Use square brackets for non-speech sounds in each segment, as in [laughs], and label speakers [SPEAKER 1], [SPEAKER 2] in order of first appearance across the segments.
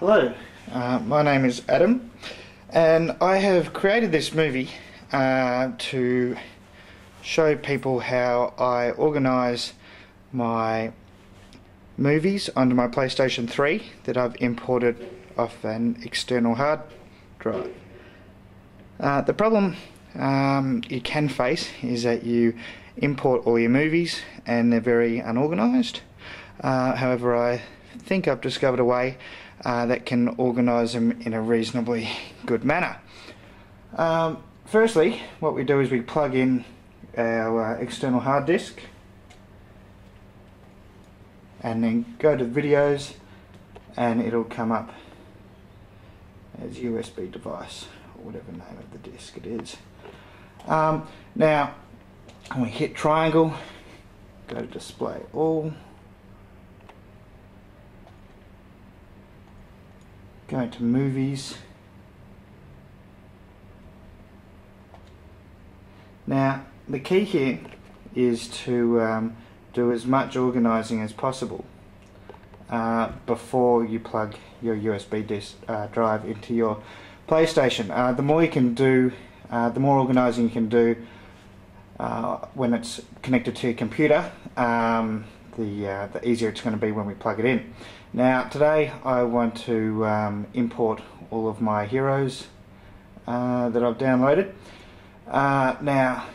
[SPEAKER 1] Hello, uh, my name is Adam, and I have created this movie uh, to show people how I organise my movies onto my PlayStation 3 that I've imported off an external hard drive. Uh, the problem um, you can face is that you import all your movies and they're very unorganised. Uh, however, I think I've discovered a way uh, that can organise them in a reasonably good manner. Um, firstly, what we do is we plug in our uh, external hard disk and then go to videos and it'll come up as USB device or whatever name of the disk it is. Um, now, when we hit triangle, go to display all, go to movies. Now, the key here is to um, do as much organising as possible uh, before you plug your USB disk uh, drive into your PlayStation. Uh, the more you can do, uh, the more organising you can do uh, when it's connected to your computer, um, the, uh, the easier it's going to be when we plug it in. Now today I want to um, import all of my heroes that I've downloaded. now,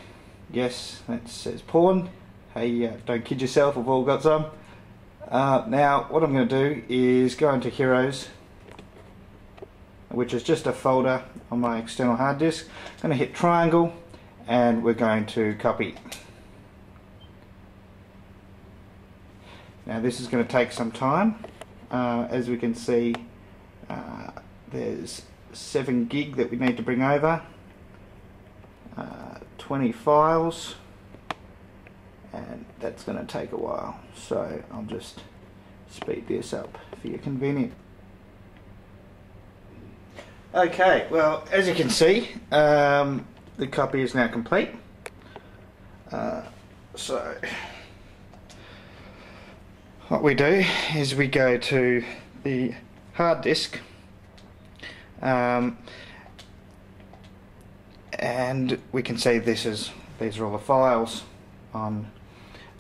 [SPEAKER 1] yes, that says porn. Hey, uh, don't kid yourself, we've all got some. Uh, now, what I'm going to do is go into Heroes, which is just a folder on my external hard disk. I'm going to hit triangle, and we're going to copy. Now, this is going to take some time. Uh, as we can see, uh, there's 7 gig that we need to bring over, uh, 20 files and that's going to take a while. So I'll just speed this up for your convenience. Okay well as you can see um, the copy is now complete. Uh, so what we do is we go to the hard disk um, and we can see this is these are all the files on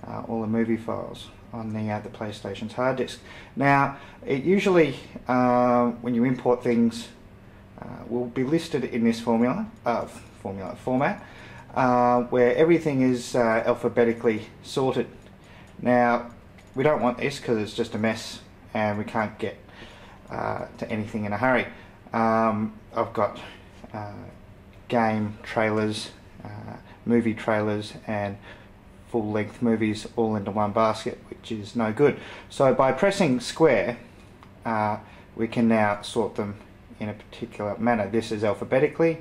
[SPEAKER 1] uh, all the movie files on the, uh, the PlayStation's hard disk. Now, it usually, uh, when you import things, uh, will be listed in this formula, uh, formula format, uh, where everything is alphabetically sorted. Now, we don't want this because it's just a mess and we can't get to anything in a hurry. Um, I've got game trailers, movie trailers, and full length movies all into one basket, which is no good. So by pressing square, uh, we can now sort them in a particular manner. This is alphabetically,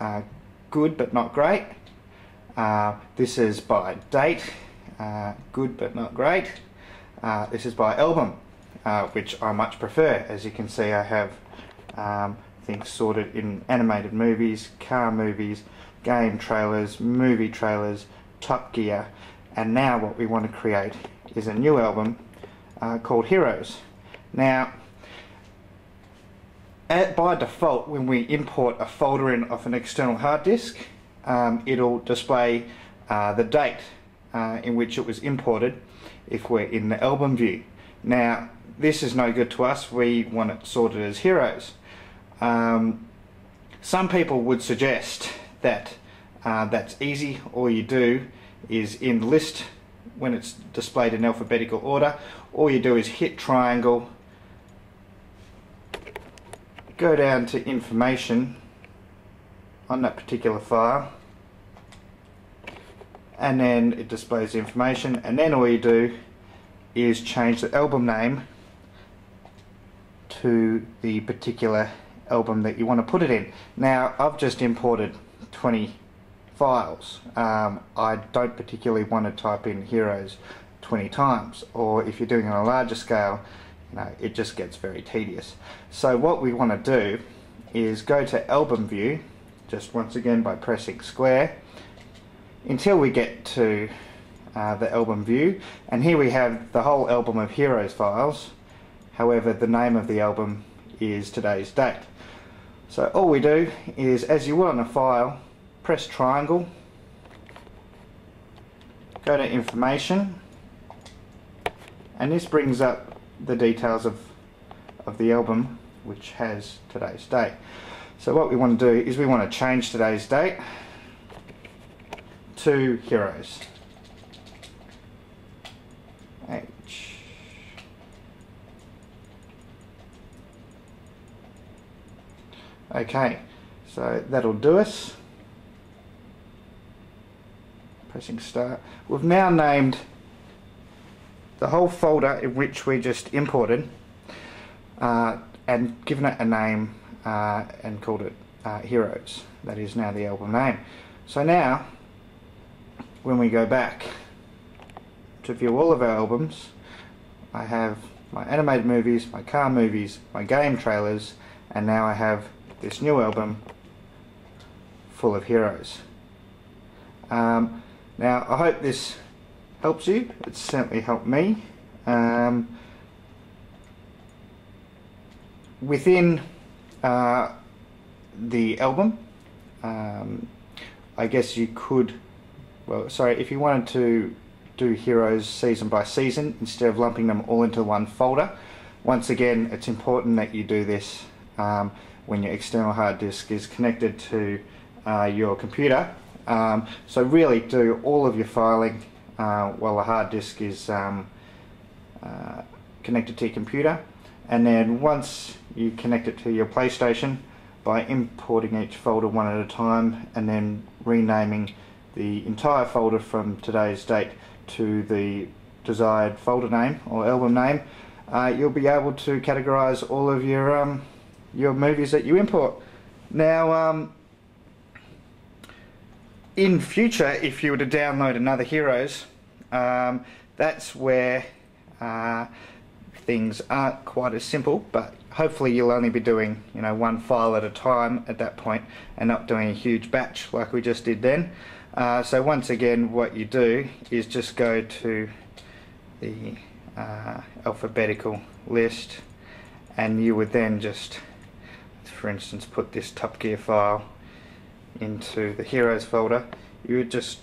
[SPEAKER 1] uh, good but not great. Uh, this is by date, uh, good but not great. Uh, this is by album, uh, which I much prefer. As you can see, I have um, things sorted in animated movies, car movies, game trailers, movie trailers, Top Gear, and now what we want to create is a new album uh, called Heroes. Now, at, by default, when we import a folder in off an external hard disk, um, it'll display uh, the date uh, in which it was imported if we're in the album view. Now, this is no good to us. We want it sorted as Heroes. Um, some people would suggest that uh, that's easy. All you do is in list when it's displayed in alphabetical order. All you do is hit triangle, go down to information on that particular file and then it displays the information and then all you do is change the album name to the particular album that you want to put it in. Now I've just imported 20 files. Um, I don't particularly want to type in heroes 20 times or if you're doing it on a larger scale you know it just gets very tedious. So what we want to do is go to album view just once again by pressing square until we get to uh, the album view and here we have the whole album of heroes files however the name of the album is today's date. So all we do is, as you would on a file, press triangle, go to information, and this brings up the details of, of the album which has today's date. So what we want to do is we want to change today's date to Heroes. H. Okay, so that'll do us. Pressing start. We've now named the whole folder in which we just imported uh, and given it a name uh, and called it uh, Heroes. That is now the album name. So now, when we go back to view all of our albums, I have my animated movies, my car movies, my game trailers, and now I have this new album full of heroes. Um, now, I hope this helps you. It's certainly helped me. Um, within uh, the album, um, I guess you could, well, sorry, if you wanted to do heroes season by season instead of lumping them all into one folder, once again, it's important that you do this um, when your external hard disk is connected to uh, your computer. Um, so really do all of your filing uh, while the hard disk is um, uh, connected to your computer and then once you connect it to your PlayStation by importing each folder one at a time and then renaming the entire folder from today's date to the desired folder name or album name uh, you'll be able to categorize all of your um, your movies that you import now um, in future if you were to download another Heroes um, that's where uh, things aren't quite as simple, but hopefully you'll only be doing you know one file at a time at that point and not doing a huge batch like we just did then. Uh, so once again what you do is just go to the uh, alphabetical list and you would then just for instance put this Top Gear file into the Heroes folder you would just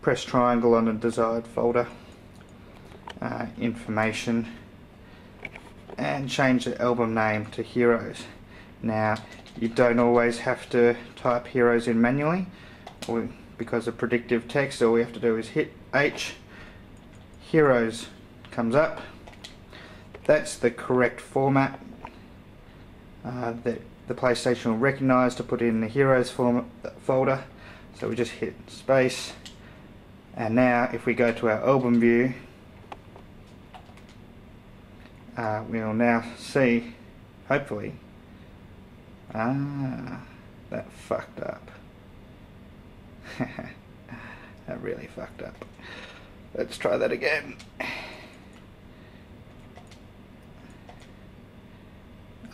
[SPEAKER 1] press triangle on the desired folder uh, information and change the album name to Heroes. Now you don't always have to type Heroes in manually because of predictive text all we have to do is hit H Heroes comes up. That's the correct format uh, that the PlayStation will recognize to put in the Heroes form folder. So we just hit space. And now if we go to our album view uh, we'll now see, hopefully, ah, that fucked up. [laughs] that really fucked up. Let's try that again.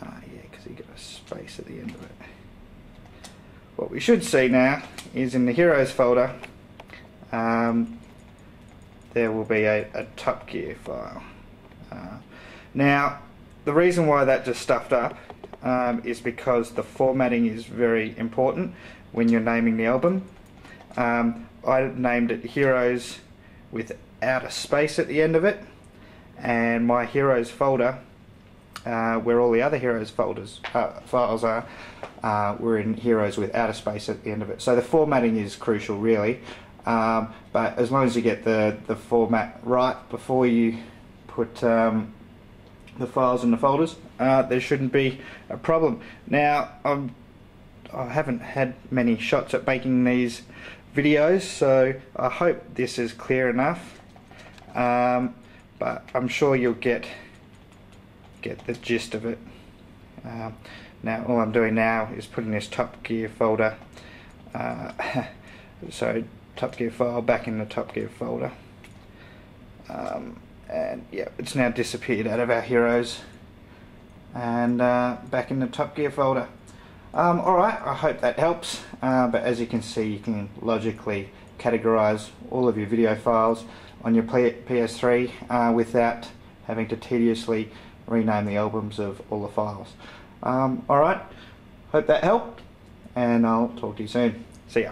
[SPEAKER 1] Ah, yeah, because he got a space at the end of it. What we should see now is in the Heroes folder, um, there will be a, a Top Gear file. Uh, now, the reason why that just stuffed up um, is because the formatting is very important when you're naming the album. Um, I named it Heroes without a space at the end of it, and my Heroes folder, uh, where all the other Heroes folders uh, files are, uh, were in Heroes without a space at the end of it. So the formatting is crucial, really. Um, but as long as you get the the format right before you put um, the files in the folders, uh, there shouldn't be a problem. Now, I'm, I haven't had many shots at making these videos, so I hope this is clear enough. Um, but I'm sure you'll get get the gist of it. Um, now, all I'm doing now is putting this Top Gear folder, uh, [laughs] so Top Gear file back in the Top Gear folder. Um, and yeah it's now disappeared out of our heroes and uh, back in the Top Gear folder um, alright I hope that helps uh, but as you can see you can logically categorize all of your video files on your PS3 uh, without having to tediously rename the albums of all the files. Um, all right, hope that helped, and I'll talk to you soon. See ya.